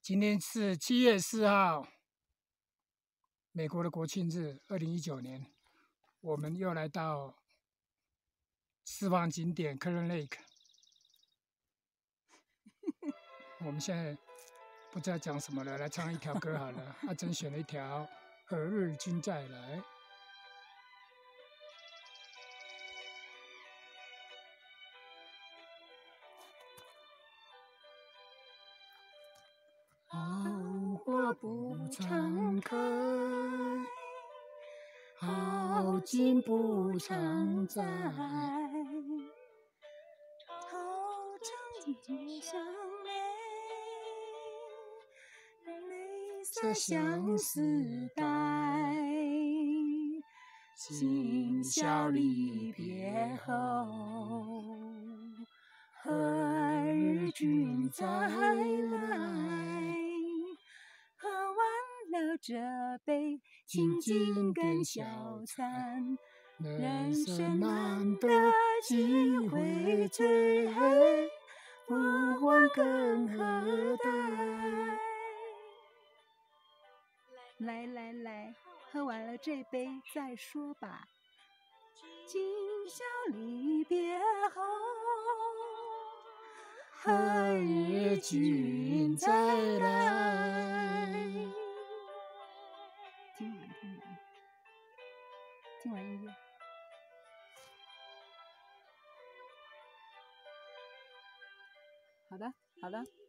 今天是七月四号，美国的国庆日，二零一九年，我们又来到四方景点 Current Lake。我们现在不知道讲什么了，来唱一条歌好了。阿珍选了一条《何日君再来》。不常开，好景不常在。好长久相恋，眉梢相思带。今宵离别后，何日君再来？这杯清静更小餐，人生难得几回醉，不欢更何待？来来来，喝完了这杯再说吧。今宵离别后，何日君再来？听完音乐，好的，好的。